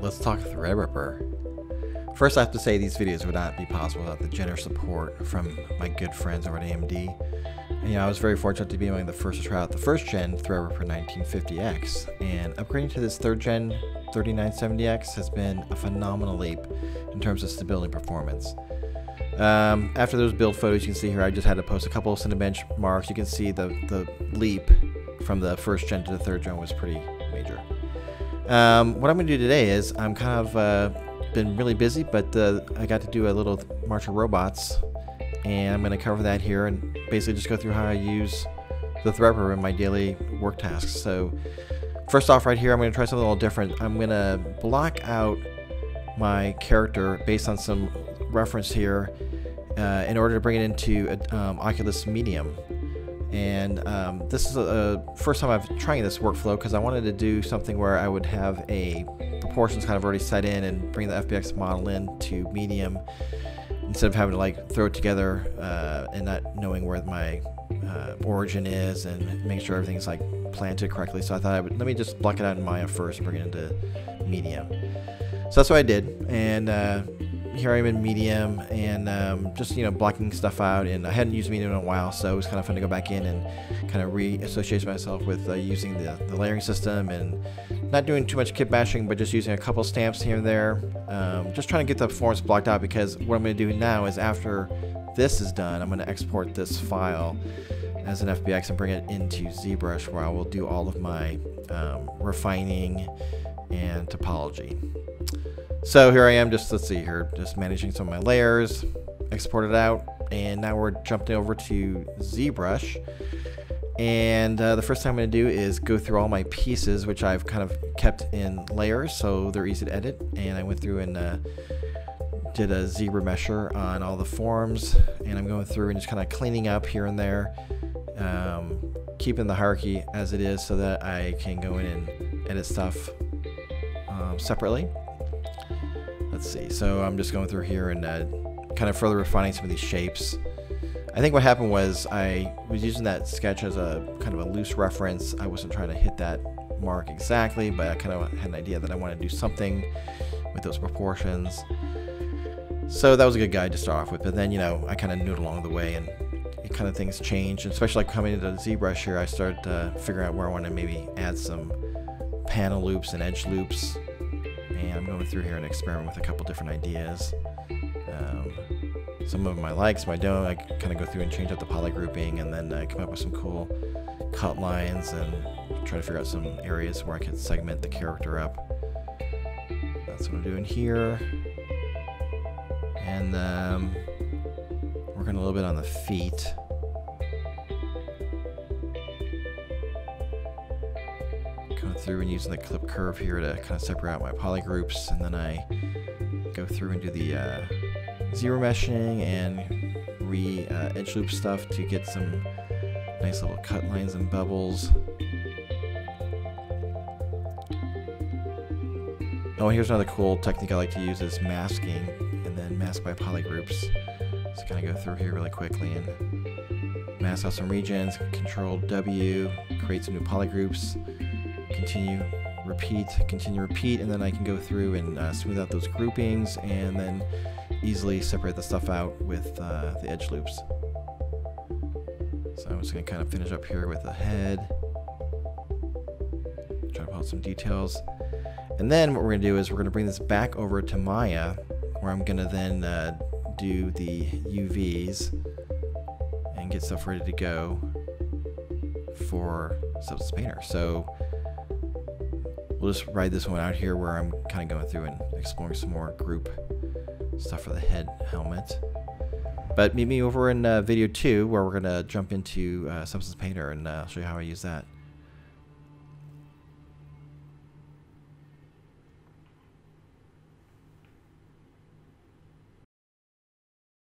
let's talk Threadripper. First, I have to say these videos would not be possible without the generous support from my good friends over at AMD. And, you know, I was very fortunate to be among the first to try out the first gen Threadripper 1950X, and upgrading to this third gen 3970X has been a phenomenal leap in terms of stability and performance. Um, after those build photos, you can see here I just had to post a couple of Cinebench marks. You can see the, the leap from the first gen to the third gen was pretty major. Um, what I'm going to do today is I'm kind of uh, been really busy, but uh, I got to do a little March of Robots, and I'm going to cover that here and basically just go through how I use the Threadripper in my daily work tasks. So first off right here, I'm going to try something a little different. I'm going to block out my character based on some reference here uh, in order to bring it into um, Oculus Medium. And um, this is a, first time I've trying this workflow because I wanted to do something where I would have a proportions kind of already set in and bring the FBX model in to medium instead of having to like throw it together uh, and not knowing where my uh, origin is and make sure everything's like planted correctly. So I thought I would let me just block it out in Maya first and bring it into medium. So that's what I did, and uh, here I am in medium and um, just you know blocking stuff out and I hadn't used medium in a while so it was kind of fun to go back in and kind of reassociate myself with uh, using the, the, layering system and not doing too much kit bashing but just using a couple stamps here and there. Um, just trying to get the forms blocked out because what I'm going to do now is after this is done I'm going to export this file as an FBX and bring it into ZBrush where I will do all of my um, refining and topology. So here I am, just let's see here, just managing some of my layers, export it out, and now we're jumping over to ZBrush. And uh, the first thing I'm going to do is go through all my pieces, which I've kind of kept in layers, so they're easy to edit. And I went through and uh, did a ZRemesher on all the forms, and I'm going through and just kind of cleaning up here and there, um, keeping the hierarchy as it is so that I can go in and edit stuff um, separately. Let's see. So I'm just going through here and uh, kind of further refining some of these shapes. I think what happened was I was using that sketch as a kind of a loose reference. I wasn't trying to hit that mark exactly, but I kind of had an idea that I wanted to do something with those proportions. So that was a good guide to start off with. But then, you know, I kind of knew it along the way and it kind of things changed. And especially like coming into the ZBrush here, I started uh, figuring out where I want to maybe add some panel loops and edge loops and I'm going through here and experiment with a couple different ideas. Um, some of them I like, some I don't. I kind of go through and change up the poly grouping and then I come up with some cool cut lines and try to figure out some areas where I can segment the character up. That's what I'm doing here. And um, working a little bit on the feet. Through and using the clip curve here to kind of separate out my poly groups and then I go through and do the uh, meshing and re uh, edge loop stuff to get some nice little cut lines and bubbles. Oh, here's another cool technique I like to use is masking and then mask by poly groups. So kind of go through here really quickly and mask out some regions, control W, create some new poly groups, continue, repeat, continue, repeat, and then I can go through and uh, smooth out those groupings and then easily separate the stuff out with uh, the edge loops. So I'm just going to kind of finish up here with the head. Try to pull out some details. And then what we're going to do is we're going to bring this back over to Maya, where I'm going to then uh, do the UVs and get stuff ready to go for Substance Painter. So we'll just ride this one out here where I'm kind of going through and exploring some more group stuff for the head helmet. But meet me over in uh, video two where we're going to jump into uh, Substance Painter and uh, show you how I use that.